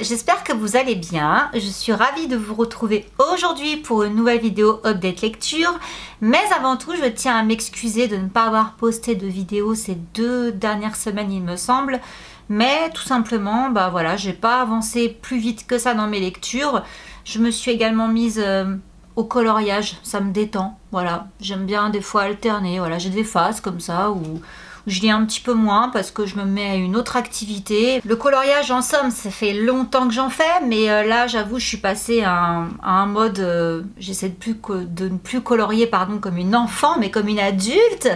J'espère que vous allez bien. Je suis ravie de vous retrouver aujourd'hui pour une nouvelle vidéo update lecture. Mais avant tout, je tiens à m'excuser de ne pas avoir posté de vidéo ces deux dernières semaines il me semble. Mais tout simplement, bah voilà, j'ai pas avancé plus vite que ça dans mes lectures. Je me suis également mise euh, au coloriage, ça me détend. Voilà, j'aime bien des fois alterner. Voilà, j'ai des phases comme ça où je lis un petit peu moins parce que je me mets à une autre activité. Le coloriage en somme, ça fait longtemps que j'en fais, mais euh, là j'avoue je suis passée à un, mode, euh, j'essaie de, ne plus colorier pardon, comme une enfant, mais comme une adulte.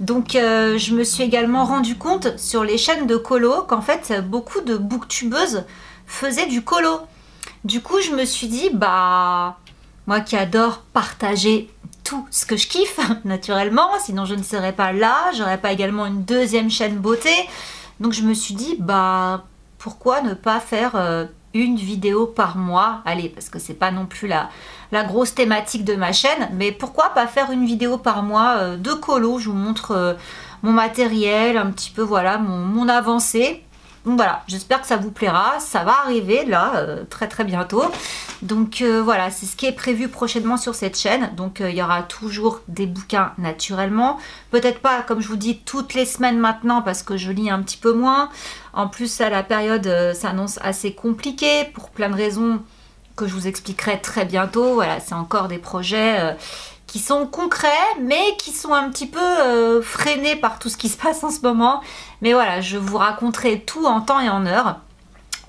Donc euh, je me suis également rendu compte sur les chaînes de colo qu'en fait beaucoup de booktubeuses faisaient du colo. Du coup je me suis dit bah moi qui adore partager tout ce que je kiffe, naturellement, sinon je ne serais pas là, j'aurais pas également une deuxième chaîne beauté. Donc je me suis dit, bah pourquoi ne pas faire euh, une vidéo par mois? Allez, parce que c'est pas non plus la, la grosse thématique de ma chaîne, mais pourquoi pas faire une vidéo par mois euh, de colo? Je vous montre euh, mon matériel, un petit peu voilà mon, mon avancée. Voilà, j'espère que ça vous plaira. Ça va arriver là, euh, très très bientôt. Donc euh, voilà, c'est ce qui est prévu prochainement sur cette chaîne. Donc euh, il y aura toujours des bouquins naturellement. Peut-être pas, comme je vous dis, toutes les semaines maintenant parce que je lis un petit peu moins. En plus, ça, la période s'annonce assez compliquée pour plein de raisons que je vous expliquerai très bientôt. Voilà, c'est encore des projets qui sont concrets, mais qui sont un petit peu euh, freinés par tout ce qui se passe en ce moment. Mais voilà, je vous raconterai tout en temps et en heure.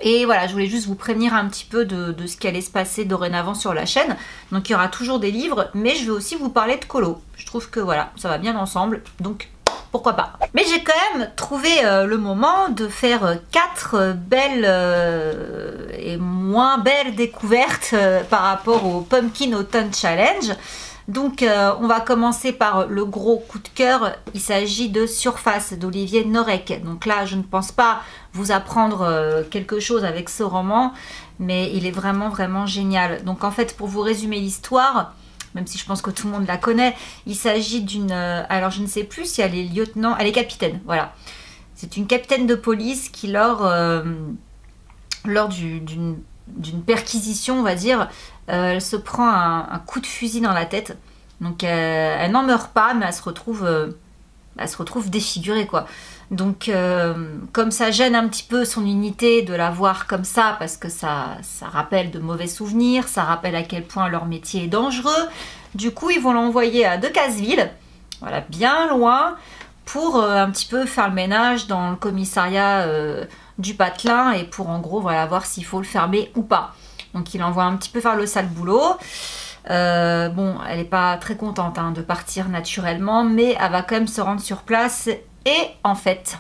Et voilà, je voulais juste vous prévenir un petit peu de, ce qui allait se passer dorénavant sur la chaîne. Donc il y aura toujours des livres, mais je vais aussi vous parler de colo. Je trouve que voilà, ça va bien ensemble, donc pourquoi pas. Mais j'ai quand même trouvé euh, le moment de faire euh, quatre belles et moins belles découvertes par rapport au Pumpkin Autumn Challenge. Donc euh, on va commencer par le gros coup de cœur. Il s'agit de Surface d'Olivier Norek. Donc là je ne pense pas vous apprendre euh, quelque chose avec ce roman, mais il est vraiment vraiment génial. Donc en fait pour vous résumer l'histoire, même si je pense que tout le monde la connaît, il s'agit d'une... Euh, alors je ne sais plus si elle est lieutenant, elle est capitaine, voilà. C'est une capitaine de police qui lors, lors d'une perquisition, on va dire, euh, elle se prend un, coup de fusil dans la tête. Donc euh, elle n'en meurt pas, mais elle se retrouve, euh, elle se retrouve défigurée quoi. Donc comme ça gêne un petit peu son unité de la voir comme ça, parce que ça, ça rappelle de mauvais souvenirs, ça rappelle à quel point leur métier est dangereux. Du coup ils vont l'envoyer à Decazeville, voilà, bien loin, pour un petit peu faire le ménage dans le commissariat du patelin et pour en gros voilà voir s'il faut le fermer ou pas. Donc il envoie un petit peu faire le sale boulot. Euh, bon, elle n'est pas très contente hein, de partir naturellement, mais elle va quand même se rendre sur place. Et en fait,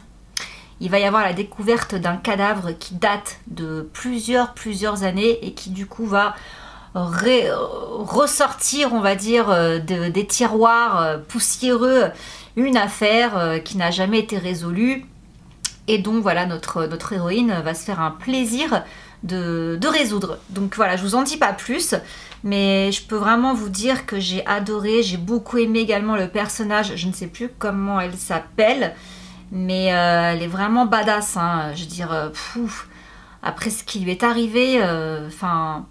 il va y avoir la découverte d'un cadavre qui date de plusieurs, plusieurs années et qui du coup va ressortir, on va dire, euh, des tiroirs euh, poussiéreux, une affaire qui n'a jamais été résolue. Et donc voilà, notre, notre héroïne va se faire un plaisir de, résoudre. Donc voilà, je vous en dis pas plus, mais je peux vraiment vous dire que j'ai adoré, j'ai beaucoup aimé également le personnage, je ne sais plus comment elle s'appelle, mais euh, elle est vraiment badass, hein. je veux dire, euh, après ce qui lui est arrivé, euh, enfin...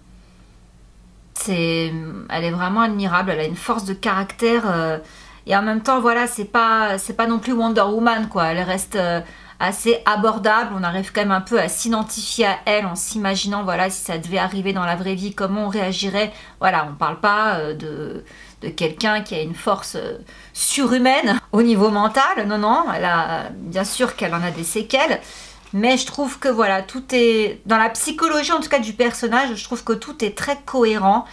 elle est vraiment admirable, elle a une force de caractère et en même temps voilà c'est pas c'est pas non plus Wonder Woman quoi, elle reste assez abordable. On arrive quand même un peu à s'identifier à elle en s'imaginant, voilà, si ça devait arriver dans la vraie vie, comment on réagirait. Voilà, on ne parle pas euh, de, de quelqu'un qui a une force euh, surhumaine au niveau mental. Non, non, bien sûr qu'elle en a des séquelles. Mais je trouve que voilà, tout est... Dans la psychologie en tout cas du personnage, je trouve que tout est très cohérent.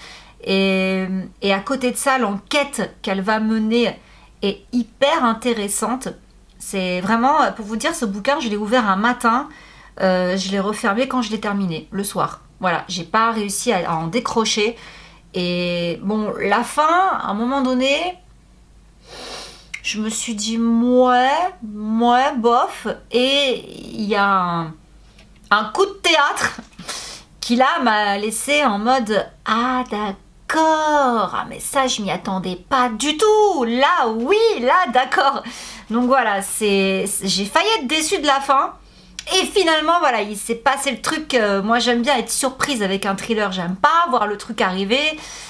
Et, et à côté de ça, l'enquête qu'elle va mener est hyper intéressante. C'est vraiment, pour vous dire, ce bouquin, je l'ai ouvert un matin, euh, je l'ai refermé quand je l'ai terminé, le soir. Voilà, j'ai pas réussi à, en décrocher. Et bon, la fin, à un moment donné, je me suis dit, ouais, ouais, bof. Et il y a un, un, coup de théâtre qui là m'a laissé en mode, ah d'accord Ah mais ça je m'y attendais pas du tout Là oui, là d'accord Donc voilà, c'est j'ai failli être déçue de la fin. Et finalement, voilà, il s'est passé le truc. moi, j'aime bien être surprise avec un thriller. J'aime pas voir le truc arriver.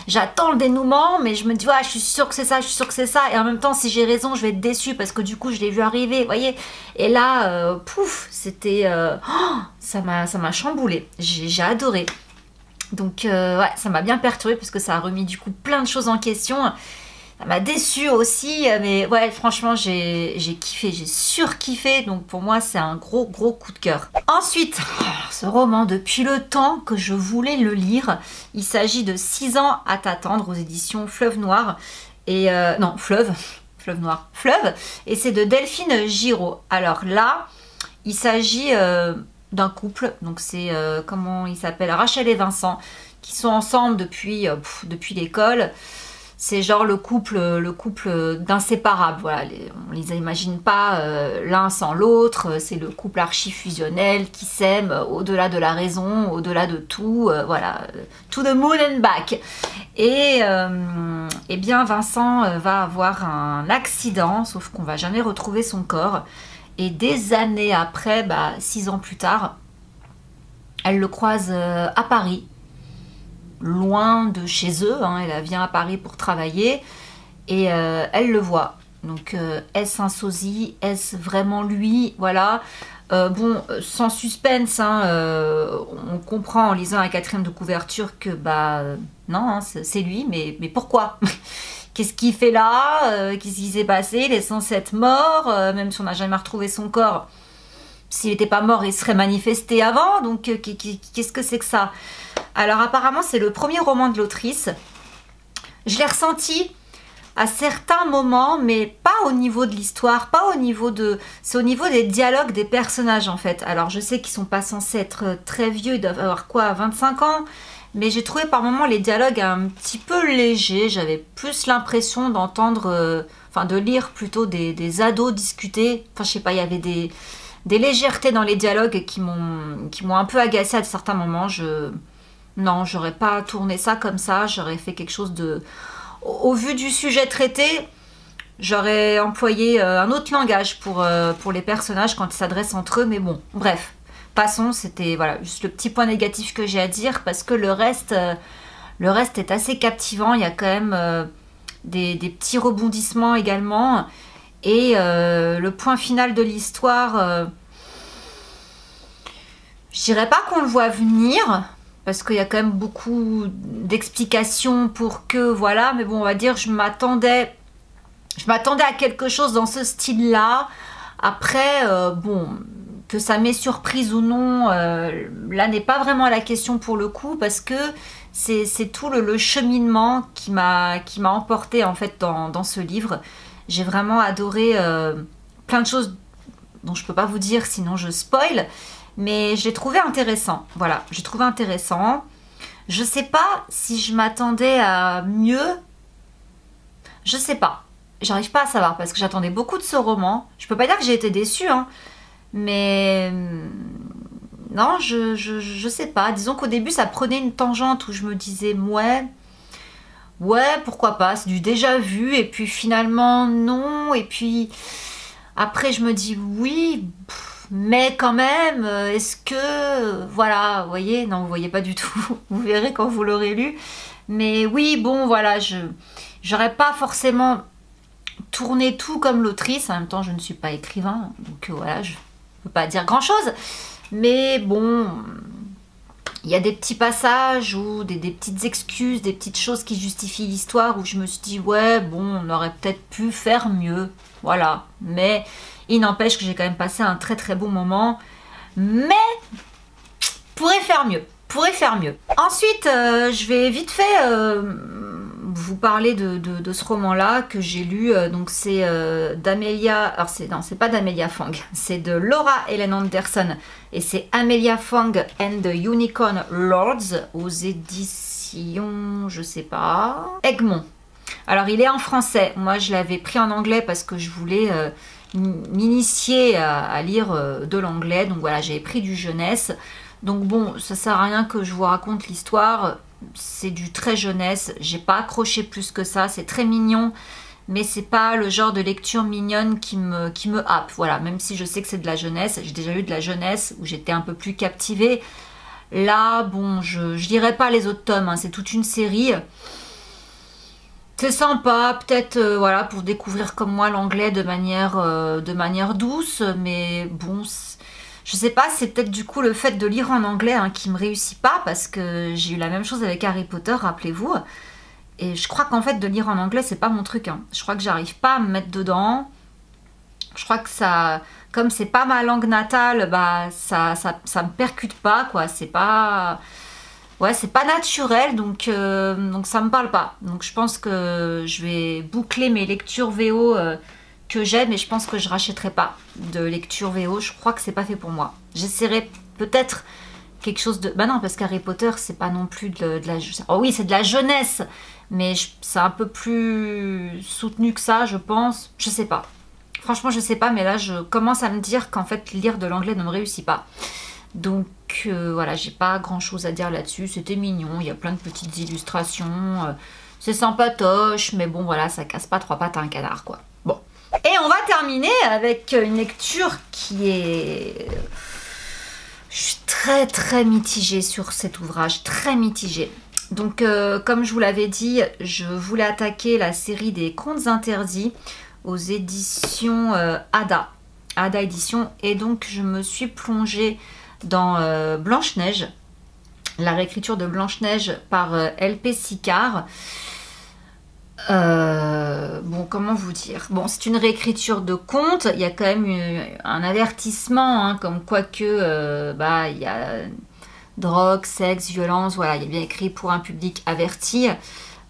J'attends le dénouement, mais je me dis, ouais, je suis sûre que c'est ça, je suis sûre que c'est ça. Et en même temps, si j'ai raison, je vais être déçue parce que du coup, je l'ai vu arriver, vous voyez. Et là, pouf, c'était. Oh, ça m'a chamboulé. J'ai adoré. Donc, ouais, ça m'a bien perturbé parce que ça a remis du coup plein de choses en question ça m'a déçu aussi, mais ouais, franchement, j'ai kiffé, j'ai surkiffé, donc pour moi, c'est un gros, gros coup de cœur. Ensuite, ce roman, depuis le temps que je voulais le lire, il s'agit de 6 ans à t'attendre aux éditions Fleuve Noir, et euh, non, Fleuve, Fleuve Noir, Fleuve, et c'est de Delphine Giraud. Alors là, il s'agit euh, d'un couple, donc c'est, euh, comment il s'appelle, Rachel et Vincent, qui sont ensemble depuis, depuis l'école, c'est genre le couple, le couple d'inséparables. Voilà, on les imagine pas euh, l'un sans l'autre. C'est le couple archi-fusionnel qui s'aime au-delà de la raison, au-delà de tout. Euh, voilà, to the moon and back. Et, euh, eh bien, Vincent va avoir un accident, sauf qu'on va jamais retrouver son corps. Et des années après, bah, six ans plus tard, elle le croise à Paris loin de chez eux. Hein. Elle vient à Paris pour travailler et euh, elle le voit. Donc euh, est-ce un sosie? Est-ce vraiment lui? Voilà. Euh, bon, sans suspense, hein, on comprend en lisant la quatrième de couverture que bah non, hein, c'est lui, mais pourquoi? Qu'est-ce qu'il fait là Qu'est-ce qui s'est passé Il est censé être mort, même si on n'a jamais retrouvé son corps. S'il n'était pas mort, il serait manifesté avant, donc qu'est-ce que c'est que ça? Alors apparemment c'est le premier roman de l'autrice. Je l'ai ressenti à certains moments, mais pas au niveau de l'histoire, pas au niveau de... C'est au niveau des dialogues des personnages en fait. Alors je sais qu'ils sont pas censés être très vieux, ils doivent avoir quoi, 25 ans? Mais j'ai trouvé par moments les dialogues un petit peu légers. J'avais plus l'impression d'entendre, euh, enfin de lire plutôt des, ados discuter. Enfin je sais pas, il y avait des, des légèretés dans les dialogues qui m'ont un peu agacé à certains moments. Je non, j'aurais pas tourné ça comme ça, j'aurais fait quelque chose de... Au, vu du sujet traité, j'aurais employé euh, un autre langage pour, euh, pour les personnages quand ils s'adressent entre eux, mais bon, bref. Passons, c'était juste le petit point négatif que j'ai à dire, parce que le reste, euh, est assez captivant, il y a quand même des, des, petits rebondissements également, et le point final de l'histoire... Je dirais pas qu'on le voit venir, parce qu'il y a quand même beaucoup d'explications pour que, voilà, mais bon, on va dire, je m'attendais, je m'attendais à quelque chose dans ce style-là. Après, euh, bon, que ça m'ait surprise ou non, euh, là n'est pas vraiment la question pour le coup, parce que c'est tout le, cheminement qui m'a emporté en fait dans, ce livre. J'ai vraiment adoré euh, plein de choses dont je peux pas vous dire, sinon je spoil. Mais j'ai trouvé intéressant. Voilà, j'ai trouvé intéressant. Je sais pas si je m'attendais à mieux. Je sais pas. J'arrive pas à savoir parce que j'attendais beaucoup de ce roman. Je peux pas dire que j'ai été déçue, hein. Mais hmm, non, je, je, sais pas. Disons qu'au début, ça prenait une tangente où je me disais, ouais, ouais, pourquoi pas, c'est du déjà vu. Et puis finalement, non. Et puis après, je me dis, oui mais quand même, euh, est-ce que, voilà, vous voyez, non, vous voyez pas du tout, vous verrez quand vous l'aurez lu, mais oui, bon, voilà, je j'aurais pas forcément tourné tout comme l'autrice, en même temps, je ne suis pas écrivain, donc euh, voilà, je pas dire grand-chose, mais bon, il y a des petits passages ou des, des, petites excuses, des petites choses qui justifient l'histoire où je me suis dit, ouais, bon, on aurait peut-être pu faire mieux, voilà, mais il n'empêche que j'ai quand même passé un très très bon moment. Mais pourrait faire mieux. Pourrait faire mieux. Ensuite, euh, je vais vite fait euh, vous parler de, ce roman-là que j'ai lu. Euh, donc c'est d'Amelia... Alors c'est non, c'est pas d'Amelia Fong. C'est de Laura Ellen Anderson. Et c'est Amelia Fong and the Unicorn Lords aux éditions... Je sais pas... Egmont. Alors il est en français. Moi je l'avais pris en anglais parce que je voulais m'initier à, lire euh, de l'anglais. Donc voilà, j'ai pris du jeunesse. Donc bon, ça sert à rien que je vous raconte l'histoire. C'est du très jeunesse. J'ai pas accroché plus que ça. C'est très mignon. mais c'est pas le genre de lecture mignonne qui me, qui happe. Voilà, même si je sais que c'est de la jeunesse, j'ai déjà lu de la jeunesse où j'étais un peu plus captivée. Là, bon, je, ne dirais pas les autres tomes, hein, c'est toute une série. C'est sympa, peut-être euh, voilà pour découvrir comme moi l'anglais de manière euh, de manière douce, mais bon, je sais pas, c'est peut-être du coup le fait de lire en anglais hein, qui me réussit pas parce que j'ai eu la même chose avec Harry Potter, rappelez-vous. Et je crois qu'en fait, de lire en anglais, c'est pas mon truc. Hein. Je crois que j'arrive pas à me mettre dedans. Je crois que ça, comme c'est pas ma langue natale, bah ça, ça, ça me percute pas, quoi. C'est pas, ouais, c'est pas naturel, donc euh, donc ça me parle pas. Donc je pense que je vais boucler mes lectures VO euh, que j'aime, et je pense que je rachèterai pas de lecture VO. Je crois que c'est pas fait pour moi. J'essaierai peut-être quelque chose de... Bah non, parce qu'Harry Potter, c'est pas non plus de, la... Oh oui, c'est de la jeunesse, mais c'est un peu plus soutenu que ça, je pense. Je sais pas. Franchement, je sais pas, mais là, je commence à me dire qu'en fait, lire de l'anglais ne me réussit pas. Donc euh, voilà, j'ai pas grand chose à dire là-dessus. C'était mignon, il y a plein de petites illustrations. Euh, c'est sympatoche, mais bon, voilà, ça casse pas trois pattes à un canard, quoi. Et on va terminer avec une lecture qui est je suis très très mitigée sur cet ouvrage, très mitigée. Donc euh, comme je vous l'avais dit, je voulais attaquer la série des contes interdits aux éditions euh, Ada, Ada Édition, et donc je me suis plongée dans euh, Blanche-Neige, la réécriture de Blanche-Neige par LP Sicard. Euh, bon, comment vous dire? Bon, c'est une réécriture de conte. Il y a quand même un avertissement, hein, comme quoi que, euh, bah, il y a drogue, sexe, violence. Voilà, il a bien écrit pour un public averti.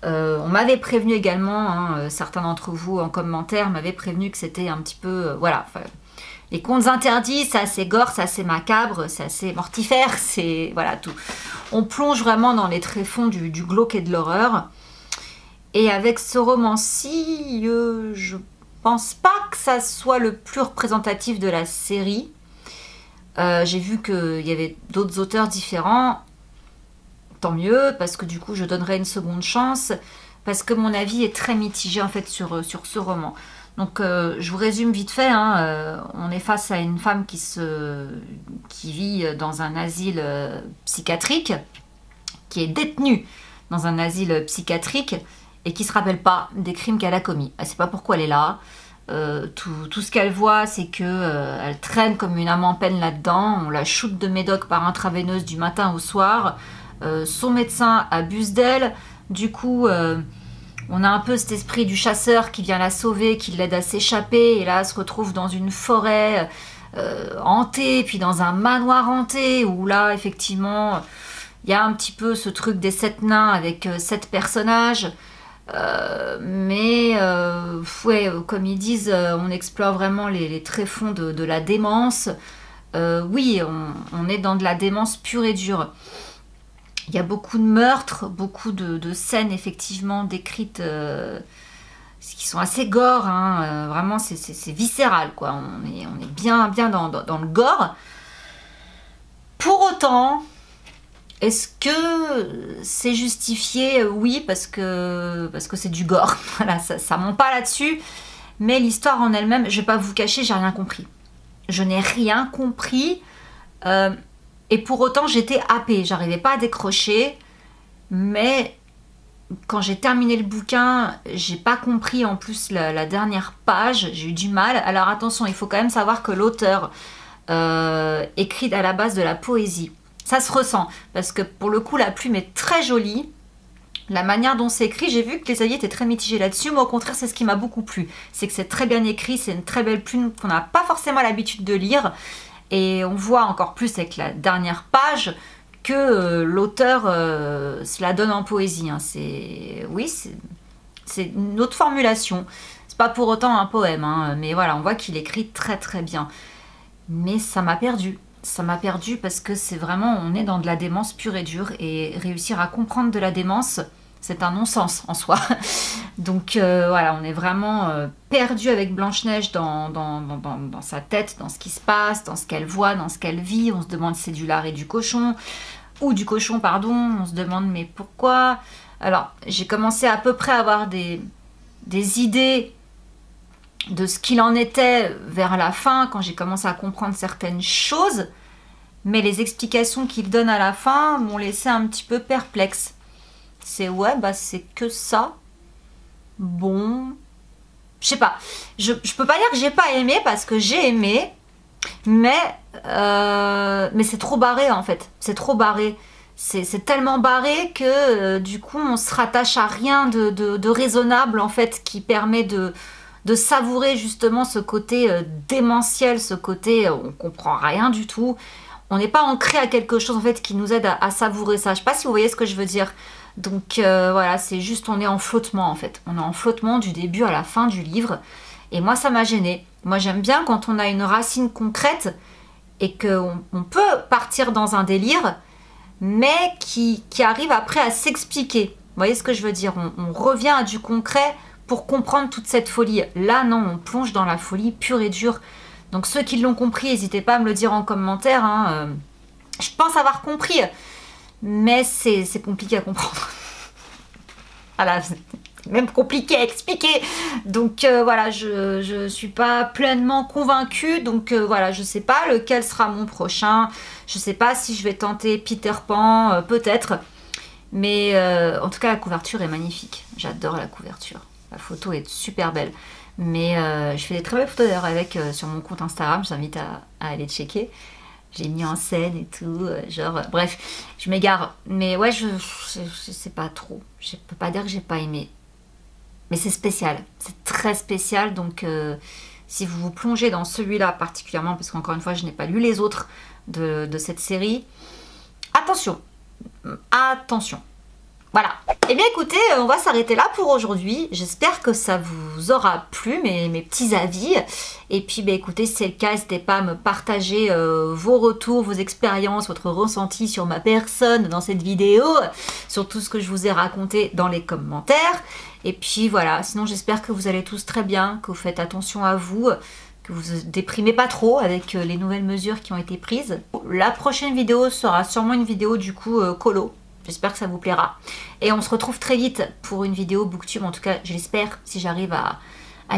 Euh, on m'avait prévenu également, hein, certains d'entre vous en commentaire m'avaient prévenu que c'était un petit peu, voilà. Les contes interdits, c'est assez gore, c'est assez macabre, c'est assez mortifère, c'est voilà tout. On plonge vraiment dans les tréfonds du, du glauque et de l'horreur. Et avec ce roman-ci, euh, je pense pas que ça soit le plus représentatif de la série. Euh, j'ai vu qu'il y avait d'autres auteurs différents. Tant mieux, parce que du coup, je donnerai une seconde chance. Parce que mon avis est très mitigé en fait sur, euh, sur ce roman. Donc, je vous résume vite fait. Hein, on est face à une femme qui, se, qui vit dans un asile psychiatrique, qui est détenue dans un asile psychiatrique et qui se rappelle pas des crimes qu'elle a commis. Elle sait pas pourquoi elle est là. Euh, tout, ce qu'elle voit, c'est que euh, elle traîne comme une âme en peine là-dedans. On la shoot de médoc par intraveineuse du matin au soir. Euh, son médecin abuse d'elle. Du coup, on a un peu cet esprit du chasseur qui vient la sauver, qui l'aide à s'échapper. Et là, elle se retrouve dans une forêt hantée, puis dans un manoir hanté, où là, effectivement, il y a un petit peu ce truc des sept nains avec sept personnages. Euh, mais euh, ouais, comme ils disent, euh, on explore vraiment les, tréfonds de, la démence. oui, on, est dans de la démence pure et dure. Il y a beaucoup de meurtres, beaucoup de, scènes effectivement décrites qui sont assez gore. Hein, vraiment, c'est viscéral, quoi. On est, bien dans le gore. Pour autant, est-ce que c'est justifié? Oui, parce que c'est du gore. Voilà, ça, ça monte pas là-dessus. Mais l'histoire en elle-même, je vais pas vous cacher, j'ai rien compris. Je n'ai rien compris. Euh, et pour autant, j'étais happée. J'arrivais pas à décrocher. Mais quand j'ai terminé le bouquin, j'ai pas compris en plus la, dernière page. J'ai eu du mal. Alors attention, il faut quand même savoir que l'auteur euh, écrit à la base de la poésie. Ça se ressent, parce que pour le coup, la plume est très jolie. La manière dont c'est écrit, j'ai vu que les avis étaient très mitigés là-dessus. Moi, au contraire, c'est ce qui m'a beaucoup plu. C'est que c'est très bien écrit, c'est une très belle plume qu'on n'a pas forcément l'habitude de lire. Et on voit encore plus avec la dernière page que euh, l'auteur euh, se la donne en poésie. Hein. C'est oui, c'est une autre formulation. C'est pas pour autant un poème, hein, mais voilà, on voit qu'il écrit très très bien. Mais ça m'a perdu ça m'a perdu parce que c'est vraiment, on est dans de la démence pure et dure et réussir à comprendre de la démence, c'est un non-sens en soi. Donc euh, voilà, on est vraiment euh, perdu avec Blanche-Neige dans, dans, sa tête, dans ce qui se passe, dans ce qu'elle voit, dans ce qu'elle vit. On se demande si c'est du lard et du cochon, ou du cochon, pardon. On se demande mais pourquoi? Alors, j'ai commencé à peu près à avoir des, des idées de ce qu'il en était vers la fin, quand j'ai commencé à comprendre certaines choses, mais les explications qu'il donne à la fin m'ont laissé un petit peu perplexe. C'est ouais, bah c'est que ça. Bon. Je sais pas. Je, je peux pas dire que j'ai pas aimé parce que j'ai aimé, mais, euh, mais c'est trop barré en fait. C'est trop barré. C'est tellement barré que euh, du coup on se rattache à rien de, de, raisonnable en fait qui permet de, de savourer justement ce côté euh, démentiel, ce côté on comprend rien du tout. On n'est pas ancré à quelque chose en fait qui nous aide à, savourer ça. Je sais pas si vous voyez ce que je veux dire. Donc voilà, c'est juste on est en flottement en fait. On est en flottement du début à la fin du livre. Et moi ça m'a gêné. Moi j'aime bien quand on a une racine concrète et qu'on on peut partir dans un délire mais qui, arrive après à s'expliquer. Vous voyez ce que je veux dire? On, revient à du concret pour comprendre toute cette folie. Là, non, on plonge dans la folie pure et dure. Donc ceux qui l'ont compris, n'hésitez pas à me le dire en commentaire. Hein, euh, je pense avoir compris, mais c'est compliqué à comprendre. voilà, même compliqué à expliquer. Donc euh, voilà, je ne suis pas pleinement convaincue. Donc euh, voilà, je ne sais pas lequel sera mon prochain. Je ne sais pas si je vais tenter Peter Pan, peut-être. Mais en tout cas, la couverture est magnifique. J'adore la couverture. La photo est super belle. Mais je fais des très belles photos d'ailleurs avec sur mon compte Instagram. Je t'invite à, aller checker j'ai mis en scène et tout, genre, bref, je m'égare. Mais ouais, je, je, je, sais pas trop. Je peux pas dire que j'ai pas aimé. Mais c'est spécial, c'est très spécial. Donc euh, si vous vous plongez dans celui-là particulièrement, parce qu'encore une fois, je n'ai pas lu les autres de cette série, attention, attention. Voilà. Eh bien écoutez, euh, on va s'arrêter là pour aujourd'hui. J'espère que ça vous aura plu, mes, petits avis. Et puis bah, écoutez, si c'est le cas, n'hésitez pas à me partager euh, vos retours, vos expériences, votre ressenti sur ma personne dans cette vidéo, sur tout ce que je vous ai raconté dans les commentaires. Et puis voilà, sinon j'espère que vous allez tous très bien, que vous faites attention à vous, que vous ne déprimez pas trop avec euh, les nouvelles mesures qui ont été prises. La prochaine vidéo sera sûrement une vidéo du coup colo J'espère que ça vous plaira. Et on se retrouve très vite pour une vidéo booktube. En tout cas, j'espère, si j'arrive à,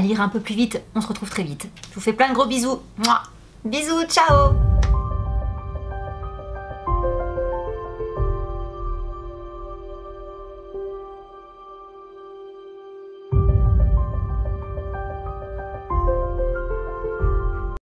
lire un peu plus vite. On se retrouve très vite. Je vous fais plein de gros bisous. Bisous, ciao